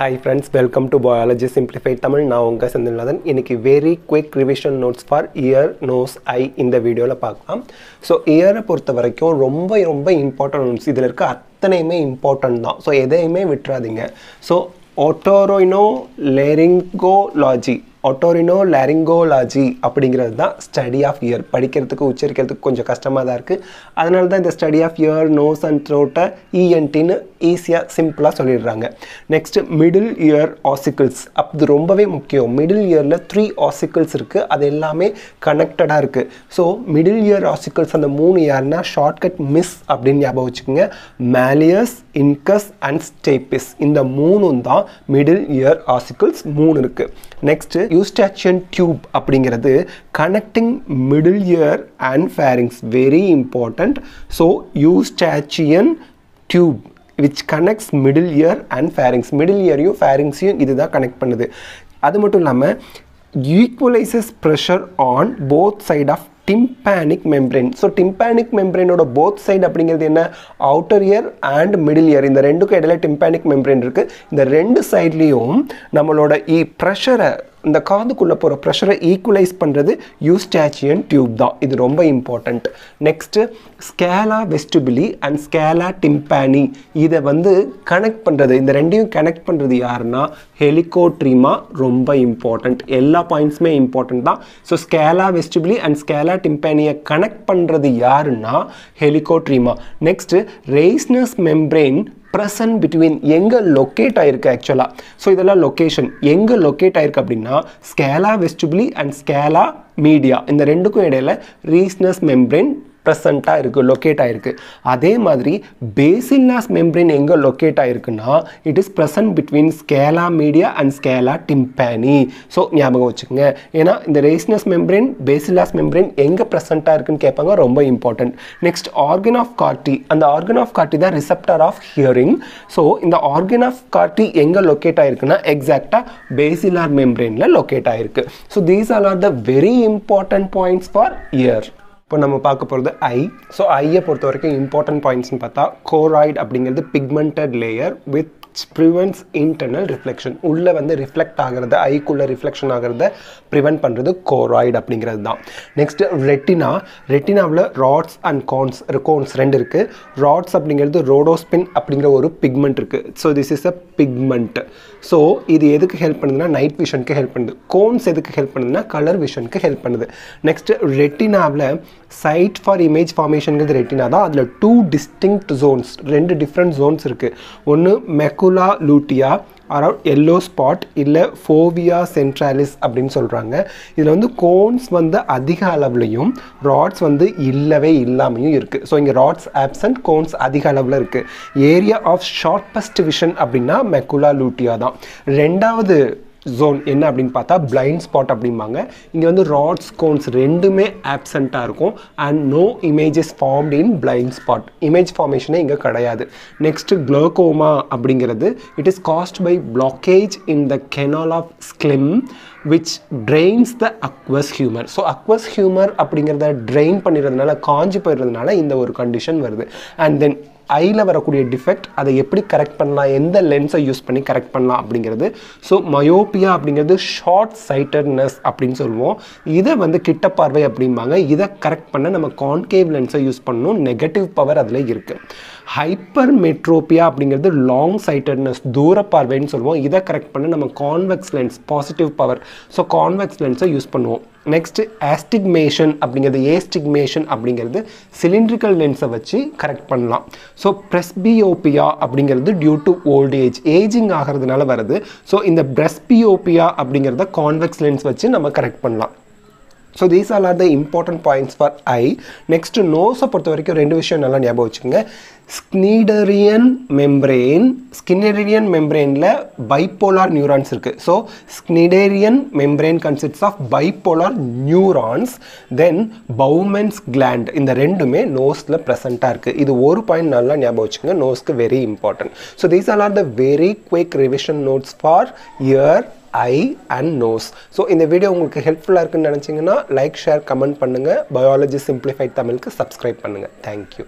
Hi friends welcome to biology simplified Tamil நான் உங்கள் செந்தில்நாதன். இன்னைக்கு very quick revision notes for ear nose ஐ இந்த வீடியோவில் பார்க்கலாம். ஸோ இயரை பொறுத்த வரைக்கும் ரொம்ப ரொம்ப இம்பார்ட்டன்ட் நோட்ஸ் இதில் இருக்க அத்தனையுமே இம்பார்ட்டன்ட் தான். ஸோ எதையுமே விட்டுறாதீங்க. ஸோ ஒட்டோரோயினோ லேரிங்கோலாஜி ஒட்டோரினோ லேரிங்கோலாஜி அப்படிங்கிறது தான் ஸ்டடி ஆஃப் இயர் படிக்கிறதுக்கு உச்சரிக்கிறதுக்கு கொஞ்சம் கஷ்டமாக தான் இருக்குது அதனால தான் இந்த study of ear nose and த்ரோட்டை இஎன்டின்னு ஈஸியாக சிம்பிளாக சொல்லிடுறாங்க. நெக்ஸ்ட்டு மிடில் இயர் ஆசிக்கிள்ஸ் அது ரொம்பவே முக்கியம். மிடில் இயரில் த்ரீ ஆசிக்கிள்ஸ் இருக்குது அது எல்லாமே கனெக்டடாக இருக்குது ஸோ மிடில் இயர் ஆசிக்கிள்ஸ் அந்த மூணு யாருன்னா ஷார்ட்கட் மிஸ் அப்படின்னு ஞாபகம் வச்சுக்கோங்க. மேலியஸ் இன்கஸ் அண்ட் ஸ்டேபிஸ் இந்த மூணும் தான் மிடில் இயர் ஆசிக்கிள்ஸ் மூணு இருக்குது நெக்ஸ்ட்டு யூஸ்டாச்சியன் டியூப் அப்படிங்கிறது connecting middle ear and pharynx very important so Eustachian tube which connects middle ear and pharynx middle இயரையும் ஃபேரிங்ஸையும் இதுதான் கனெக்ட் பண்ணுது. அது மட்டும் இல்லாமல் equalises pressure on both side of tympanic membrane so tympanic மெம்பரேனோட both side அப்படிங்கிறது என்ன? Outer ear and middle ear இந்த ரெண்டுக்கும் இடையில டிம்பானிக் மெம்பரேன் இருக்குது இந்த ரெண்டு சைட்லேயும் நம்மளோட e-, இ ப்ரெஷரை இந்த காதுக்குள்ளே போகிற ப்ரெஷரை ஈக்குவலைஸ் பண்ணுறது யூஸ்டாச்சியன் டியூப் தான். இது ரொம்ப important next scala vestibuli and scala tympani இதை வந்து கனெக்ட் பண்ணுறது இந்த ரெண்டையும் கனெக்ட் பண்ணுறது யாருன்னா ஹெலிகோட்ரிமா ரொம்ப இம்பார்ட்டண்ட் எல்லா பாயிண்ட்ஸுமே இம்பார்ட்டண்ட் தான். So scala vestibuli and scala டிம்பானியை connect பண்ணுறது யாருன்னா helicotrema next Reissner's membrane present between எங்கே லொக்கேட் ஆயிருக்கு ஆக்சுவலாக ஸோ இதெல்லாம் லொக்கேஷன் எங்கே லொக்கேட் ஆயிருக்கு அப்படின்னா ஸ்கேலா வெஸ்டிபிளி அண்ட் ஸ்கேலா மீடியா இந்த ரெண்டுக்கும் இடையில ரீஸ்னஸ் மெம்ப்ரெயின் ப்ரெசண்ட்டாக இருக்குது லொக்கேட் ஆகிருக்கு அதே மாதிரி பேசில்லாஸ் மெம்ப்ரெயின் எங்கே locate ஆகிருக்குன்னா it is present between scala media and scala tympani so ஞாபகம் வச்சுக்கோங்க. ஏன்னா இந்த ரேஸ்னஸ் மெம்ப்ரெயின் பேசில்லாஸ் மெம்ப்ரெயின் எங்கே ப்ரெசண்ட்டாக இருக்குன்னு கேட்பாங்க ரொம்ப important next organ of Corti அந்த ஆர்கன் ஆஃப் கார்டி தான் ரிசப்டர் ஆஃப் ஹியரிங் ஸோ இந்த ஆர்கன் ஆஃப் கார்டி எங்கே லொக்கேட் ஆகிருக்குன்னா எக்ஸாக்டாக பேசிலார் மெம்ப்ரெயினில் லொக்கேட் ஆகிருக்கு so these are are the very important points for ear இப்போ நம்ம பார்க்க போகிறது ஐ ஸோ ஐயை பொறுத்த வரைக்கும் இம்பார்ட்டன்ட் பாயிண்ட்ஸ்னு பார்த்தா கோராய்டு அப்படிங்கிறது pigmented layer with prevents internal reflection உள்ளே வந்து ரிஃப்ளெக்ட் ஆகிறத ஐக்குள்ளே ரிஃப்ளெக்ஷன் ஆகிறத ப்ரிவென்ட் பண்ணுறது கோராய்டு அப்படிங்கிறது தான். நெக்ஸ்ட் ரெட்டினா ரெட்டினாவில் ராட்ஸ் அண்ட் கான்ஸ் கோன்ஸ் ரெண்டு இருக்குது ராட்ஸ் அப்படிங்கிறது ரோடோஸ்பின் அப்படிங்கிற ஒரு பிக்மெண்ட் இருக்குது so this is a pigment so இது எதுக்கு ஹெல்ப் பண்ணுதுன்னா நைட் விஷனுக்கு ஹெல்ப் பண்ணுது. கோன்ஸ் எதுக்கு ஹெல்ப் பண்ணுதுன்னா கலர் விஷனுக்கு ஹெல்ப் பண்ணுது. நெக்ஸ்ட் ரெட்டினாவில் சைட் ஃபார் இமேஜ் ஃபார்மேஷனுங்கிறது ரெட்டினா தான். அதில் டூ டிஸ்டிங்க்ட் ஜோன்ஸ் ரெண்டு டிஃப்ரெண்ட் ஜோன்ஸ் இருக்குது ஒன்று mac macula lutea around yellow spot இல்லை ஃபோவியா சென்ட்ராலிஸ் அப்படின்னு சொல்கிறாங்க இதில் வந்து கோன்ஸ் வந்து அதிக அளவுலையும் ராட்ஸ் வந்து இல்லவே இல்லாமையும் இருக்குது ஸோ இங்கே ராட்ஸ் ஆப்சன்ட் கோன்ஸ் அதிக அளவில் இருக்குது ஏரியா ஆஃப் ஷார்ப்பஸ்ட் விஷன் அப்படின்னா மெக்குலா லூட்டியா தான். ரெண்டாவது ஜோன் என்ன அப்படின்னு பார்த்தா பிளைண்ட் ஸ்பாட் அப்படிம்பாங்க. இங்கே வந்து ராட்ஸ் கோன்ஸ் ரெண்டுமே ஆப்சண்ட்டாக இருக்கும். And no images formed in blind spot image ஃபார்மேஷனே இங்கே கிடையாது. நெக்ஸ்ட் க்ளோகோமா அப்படிங்கிறது it is caused by blockage in the canal of Schlemm which drains the aqueous humour so aqueous humour அப்படிங்கிறத ட்ரெயின் பண்ணிடுறதுனால காஞ்சி போயிடுறதுனால இந்த ஒரு கண்டிஷன் வருது. அண்ட் தென் ஐயில் வரக்கூடிய டிஃபெக்ட் அதை எப்படி கரெக்ட் பண்ணலாம் எந்த லென்ஸை யூஸ் பண்ணி கரெக்ட் பண்ணலாம் அப்படிங்கிறது. ஸோ மயோப்பியா அப்படிங்கிறது ஷார்ட் சைட்டட்னஸ் அப்படின்னு சொல்லுவோம். இதை வந்து கிட்ட பார்வை அப்படிம்பாங்க. இதை கரெக்ட் பண்ண நம்ம கான்கேவ் லென்ஸை யூஸ் பண்ணணும். நெகட்டிவ் பவர் அதில் இருக்குது ஹைப்பர் மெட்ரோப்பியா அப்படிங்கிறது லாங் சைட்டட்னஸ் தூர பார்வைன்னு சொல்லுவோம். இதை கரெக்ட் பண்ண நம்ம convex lens positive power so convex லென்ஸை use பண்ணுவோம். நெக்ஸ்ட்டு ஆஸ்டிக்மேஷன் அப்படிங்கிறது ஏஸ்டிக்மேஷன் அப்படிங்கிறது சிலிண்ட்ரிக்கல் லென்ஸை வச்சு கரெக்ட் பண்ணலாம். ஸோ ப்ரெஸ்பியோபியா அப்படிங்கிறது due to old age ageing ஆகிறதுனால வருது. ஸோ இந்த ப்ரெஸ்பியோபியா அப்படிங்கிறத கான்வெக்ஸ் லென்ஸ் வச்சு நம்ம கரெக்ட் பண்ணலாம். So these all are the important points for eye next நோஸை பொறுத்த வரைக்கும் ரெண்டு விஷயம் நல்லா ஞாபகம் வச்சுக்கோங்க. ஸ்க்னீடரியன் மெம்ப்ரெயின் ஸ்கினேரியன் மெம்ப்ரெயினில் பைப்போலார் நியூரான்ஸ் இருக்குது so Schneiderian membrane consists of bipolar neurons then Bowman's gland இந்த ரெண்டுமே நோஸில் ப்ரெசண்ட்டாக இருக்குது இது ஒரு பாயிண்ட் நல்லா ஞாபகம் வச்சுக்கோங்க. நோஸ்க்கு very important so these all are the very quick revision notes for ear eye and nose so இந்த வீடியோ உங்களுக்கு ஹெல்ப்ஃபுல்லாக இருக்குன்னு நினச்சிங்கன்னா லைக் ஷேர் கமெண்ட் பண்ணுங்கள் பயாலஜி சிம்பிளிஃபைட் தமிழுக்கு சப்ஸ்கிரைப் பண்ணுங்கள் தேங்க்யூ